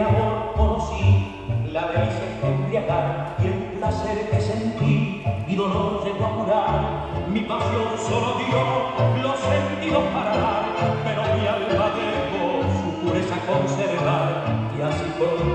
el amor conocí, la delicia de y el placer que sentí, mi dolor llegó a curar, mi pasión solo dio los sentidos para dar, pero mi alma dejó su pureza conservar y así fue.